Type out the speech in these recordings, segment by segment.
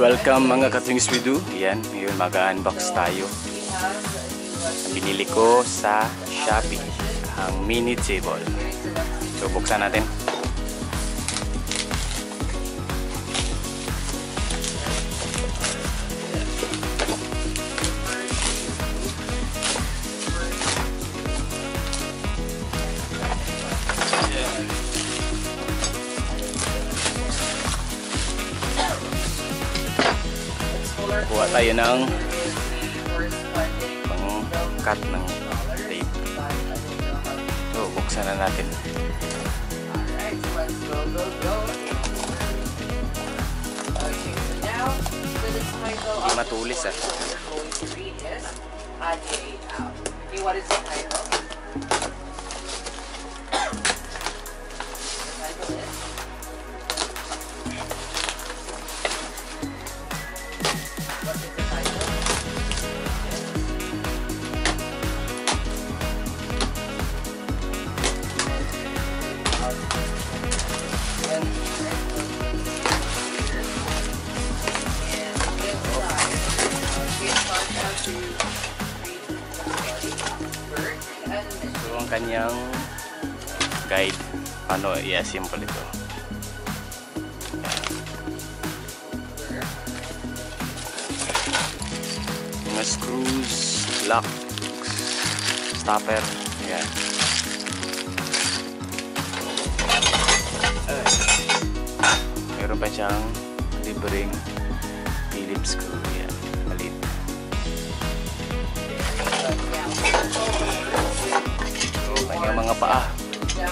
Welcome mga katwings we do. Yan, ngayon mag-unbox tayo. Binili ko sa Shopee, ang mini table. So, buksan natin. Tayo ng pang-cut ng tape. So, buksan na natin. Alright, so let's guide. Paano i-assemble ito. Mga screws, lock, stopper. Yan. Meron pa siyang libreng Phillips screw. Yan. Maliit. So, kanyang mga paa. Yung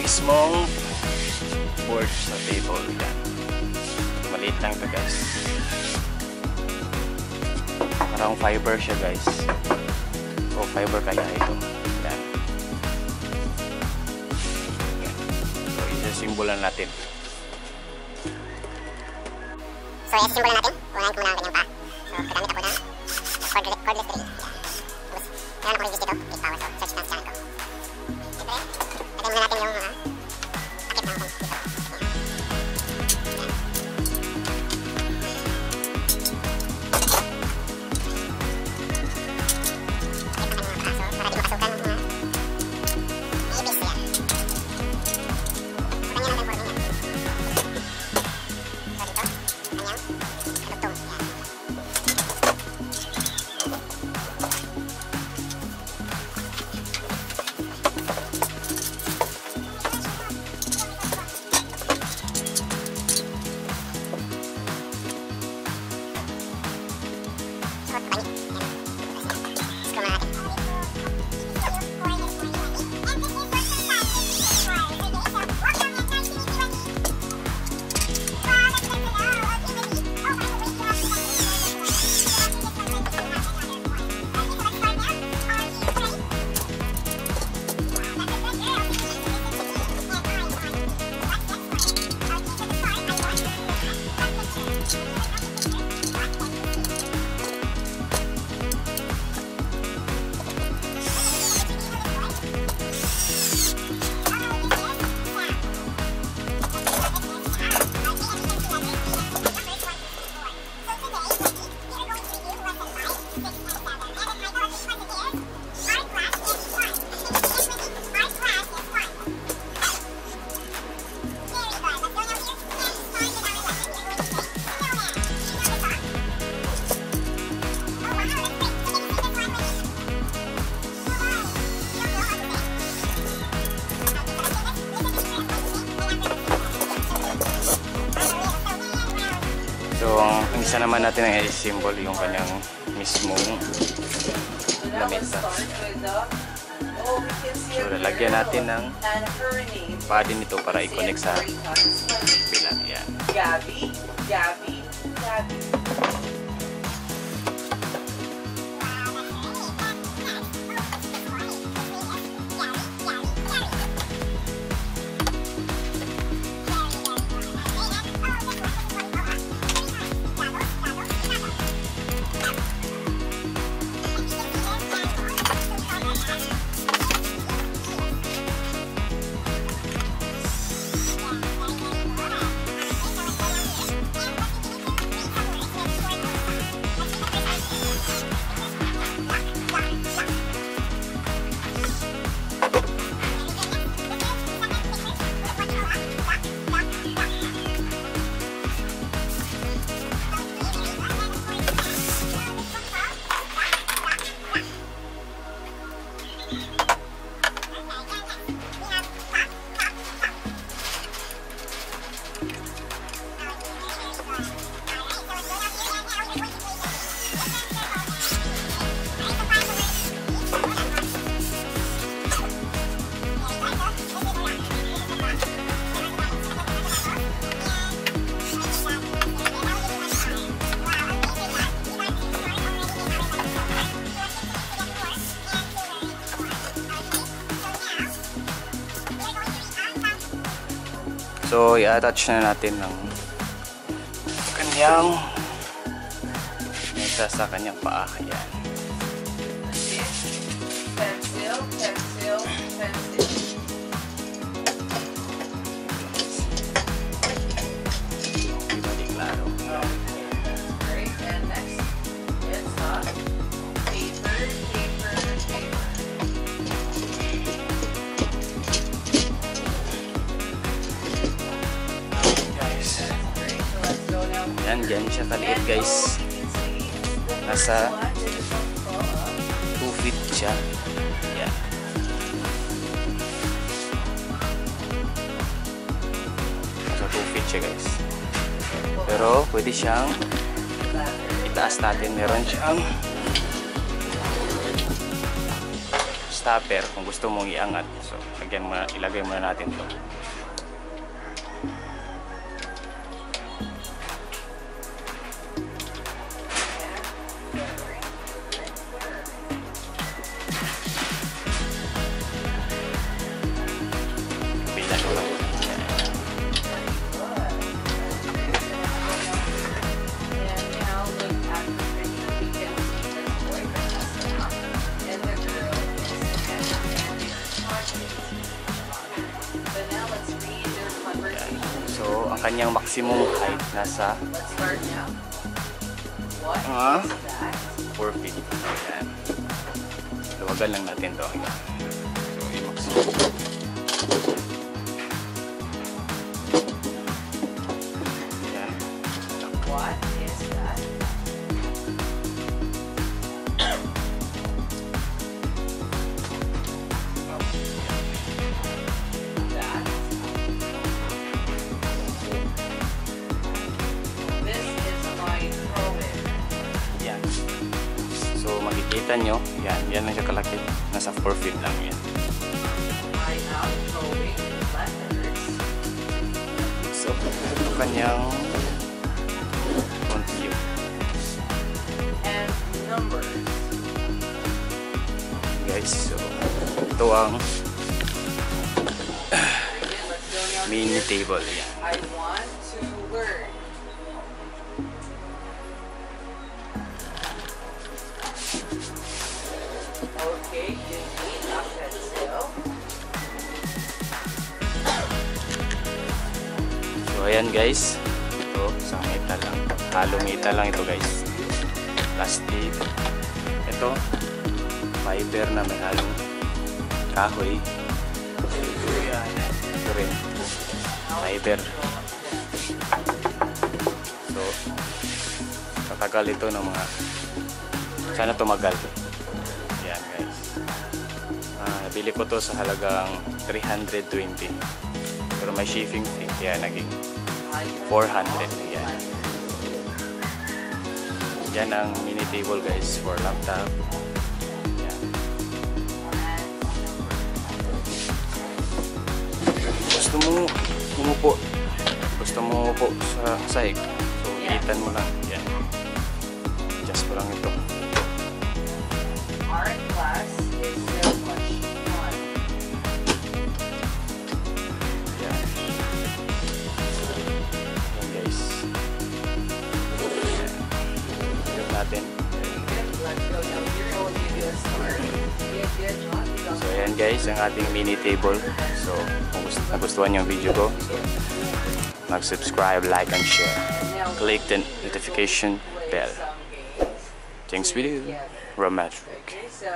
mismong board sa table. Yan. Maliit lang ito guys. Parang fiber siya guys. O fiber kaya ito. Yan. So isa-simbolan natin. So, yes, simbolo natin. Unahin ko muna ang kanyang paa. So, gagamit ako ng cordless, cordless drill. Tapos, meron akong reviews dito. Big power. So, search lang So, ang, isa naman natin ang i-symbol yung kanyang mismong lamesa. So, lalagyan natin ng padi nito para i-connect sa bilang. Yan. Gabby, Gabby, Gabby. So, i-attach na natin ng kanyang mesa sa kanyang paa. Yan. Guys. Nasa 2 feet siya. Yan. Nasa 2 feet siya guys. Pero pwede siyang itaas natin. Meron siyang stopper kung gusto mong iangat. So, mo, ilagay muna natin to. Maximum height nasa Let's start now. What is that? 4 feet. Ayan. Luwagan lang natin to. So, i-maximum. Yan. Lang siya kalaki. Nasa 4 feet lang yan. So, ito kanyang view. and. Guys, so, ito ang mini table. Yan. Ayan guys, ito sa metal lang. Halo metal lang ito guys. Plastic. Ito, fiber na may halong kahoy. Ito rin, fiber. So, tatagal ito ng mga sana tumagal. Ayan guys. Ah, nabili ko to sa halagang 320. Pero may shipping fee, kaya naging 400. Yan. Yan ang mini table guys for laptop. Yan. Gusto mo umupo. Gusto mo umupo sa sahig. So, ilitan mo lang. Yan. Adjust mo lang ito. Art class is guys, ang ating mini table. So kung nagustuhan yung video ko, so mag-subscribe, like, and share. Click the notification bell. Thanks video, Romatric. Okay, so